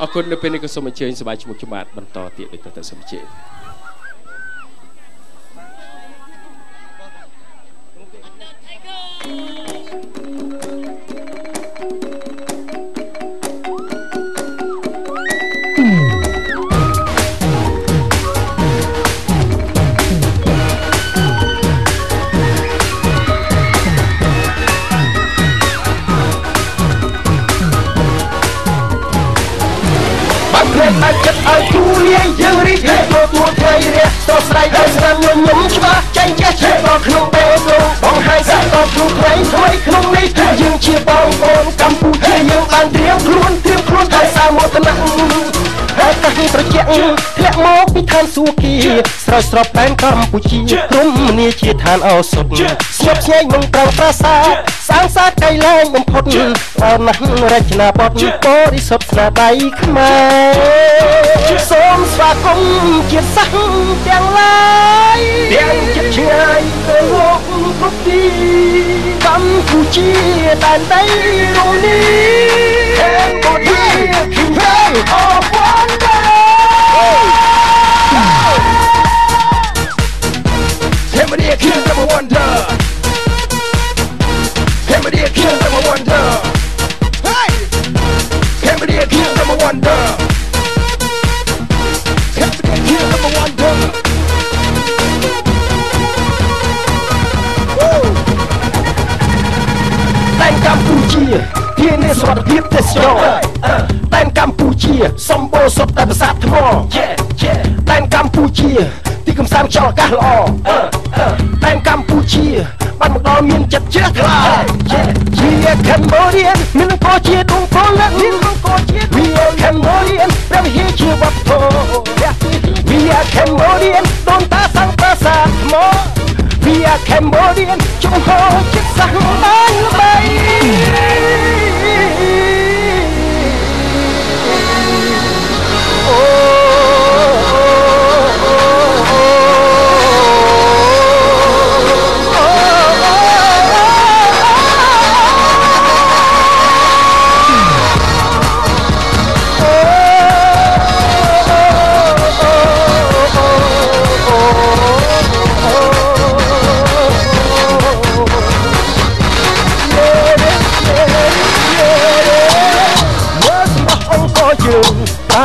អរគុណនៅពេលនេះក៏សូមអញ្ជើញសប្បាយឈ្មោះច្បាតបន្តទៀតដូចតទៅសូមអញ្ជើញ បើចិត្តឲ្យទូលាយយើងរីករាយទទួលថ្ងៃរះស្រស់ស្រាយដោយស្នាមញញឹមច្បាស់ចាញ់ចេះចេះដល់ក្នុងបេះដូងបងហើយសាក់ដល់ក្នុងថ្ងៃថ្មីក្នុងនេះយើងជាបងប្អូនកម្ពុជាយើងបានត្រៀមខ្លួនត្រៀមខ្លួនដោយសារមោទនៈហើយកាស ត្រជាក់ធ្លាក់មកពីឋានសួគ៌ស្រោចស្រពដែនកម្ពុជាព្រមនាជាឋានឱសថស្ញប់ស្ញែងមង្ត្រង់ប្រាសាទសាងសាទកៃលែងបំផុតដល់ណាស់រចនាបថបរិសុទ្ធស្នាដៃខ្មែរសូមស្វាគមន៍ជាតិសាសន៍ទាំងឡាយទាំងចិត្តឆ្ងាយទៅលោកគ្រប់ទីកម្ពុជាតែនដីរង Cambodia King of Wonder Hey Cambodia King of Wonder Cambodia King of Wonder Woo តែកម្ពុជាធានាសុខភាពទេសចរតែកម្ពុជាសម្បូរសុទ្ធតែប្រាសាទថ្មតែកម្ពុជាទីកំសាន្តខ្យល់អាកាសល្អតែកម្ពុជាបានមកដល់មានចិត្តជ្រះថ្លា ជា Cambodian មានអង្គជាដងពលមានអង្គជា We are Cambodian ព្រះវិហារជាវប្បធម៌ We are Cambodian ដូនតាសាងប្រាសាទថ្ម We are Cambodian ជំហរចិត្តសា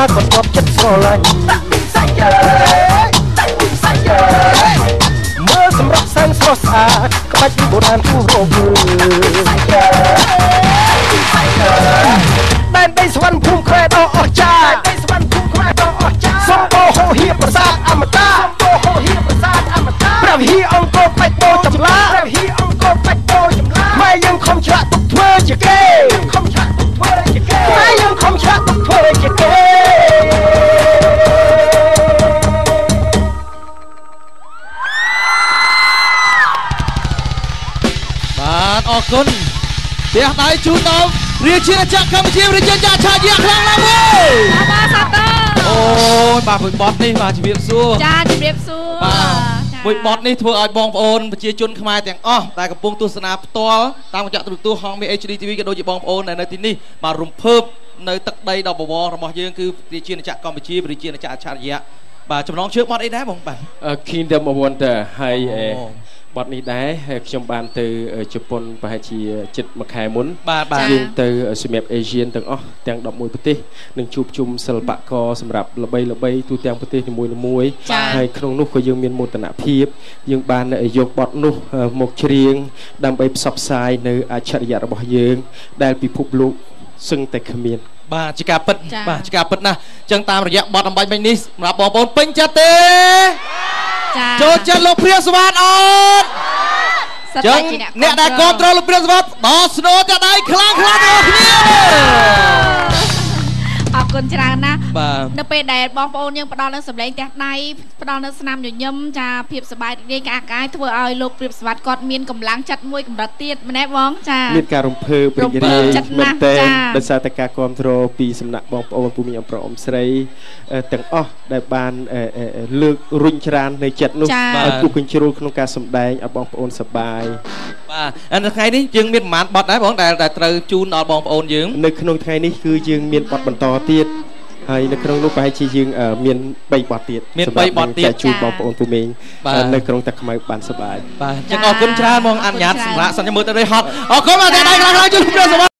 ក៏ធ្លាប់ចិត្តស្រឡាញ់សាច់តែសាច់មើលសម្រស់សែនស្រស់ស្អាតក្បាច់បុរាណគូរោគដែនដីស្វ័នភូ បាទអរគុណផ្ទះដៃជូនដល់រាជាណាចក្រកម្ពុជារាជាណាចក្រឆាយាខ្លាំងណាស់វើយបាទសាទរអូយបាទមួយបត់នេះបាទជំរាបសួរចាជំរាបសួរបាទចាមួយបត់នេះធ្វើឲ្យបងប្អូនប្រជាជនខ្មែរទាំងអស់ដែលកំពុងទស្សនាផ្ទាល់តាមកញ្ចក់ទូរទស្សន៍ហងមាន HD TV ក៏ដូចជាបងប្អូនដែលនៅទីនេះបាទរំភើបនៅទឹកដីដ៏បវររបស់យើងគឺរាជាណាចក្រកម្ពុជារាជាណាចក្រអច្ឆរិយៈបាទចំណងជើងបត់អីដែរបងបាទ Kingdom of Wonder ហើយអូ បទនេះដែរហើយខ្ញុំបានទៅជប៉ុនប្រហែលជាជិតមួយខែមុនបាទបាទយើងទៅសម្រាប់ Asian ទាំងអស់ទាំង11ប្រទេសនឹងជួបជុំសិល្បករសម្រាប់ល្បីល្បីទូទាំងប្រទេសនីមួយៗចា៎ហើយក្នុងនោះក៏យើងមានមោទនភាពយើងបានយកបទនោះមកច្រៀងដើម្បីផ្សព្វផ្សាយនៅអច្ឆរិយៈរបស់យើង ដែលពិភពលោកសឹងតែគ្មានបាទជាការពិតចា៎បាទជាការពិតណាស់អញ្ចឹងតាមរយៈបទអំបញ្ញមិញនេះសម្រាប់បងប្អូនពេញចិត្តទេ ចាចូលចិត្តលោកព្រាសវត្តអត់សិតចឹតែងជាអ្នកដែលគ្រប់គ្រងលោកព្រាសវត្តដល់ស្នូតែដៃខ្លាំងខ្លាំងទាំងអស់គ្នាអរ គុណច្រើនណាស់បាទនៅពេលដែលបងប្អូនយើងផ្ដល់នៅសម្លេងផ្ទះដៃផ្ដល់នៅស្នាមញញឹមចាភាពសប្បាយរីករាយក្អាកក្អាយធ្វើឲ្យលោកព្រាបសវត្តគាត់មានកម្លាំងចិត្តមួយកម្រិតទៀតម្នាក់បងចាមានការរំភើបរីករាយរំភើបចិត្តណាមែស់នតើចា៎ដោយសារតែការគ្រប់គ្រងពីសំណាក់បងប្អូនពូមីអំប្រុសអ៊ំស្រីអឺទាំងអស់ដែលបានអឺអឺអឺលើករុញច្រាននៃចិត្តនោះចា៎ឲ្យគូកញ្ជ្រោលក្នុងការសម្ដែងឲ្យបងប្អូនសប្បាយ បាទហើយនៅថ្ងៃនេះយើងមានប្រមាណបទដែរបងដែលដែលត្រូវជូនដល់បងប្អូនយើងនៅក្នុងថ្ងៃនេះគឺយើងមានបទបន្តទៀតហើយនៅក្នុងនោះប្រហែលជាយើងអឺមាន3បទទៀតមានសម្រាប់3បទទៀតចែកជូនបងប្អូនពូមីងបាទអឺនៅក្នុងទឹកខ្មៅបានសប្បាយបាទអញ្ចឹងចា៎អរគុណច្រើនបងអនុញ្ញាតអរគុណច្រើនសម្រាប់សញ្ញាមើលទៅនេះហត់អរគុណមកតែដៃខ្លាំងៗជូនព្រះសវ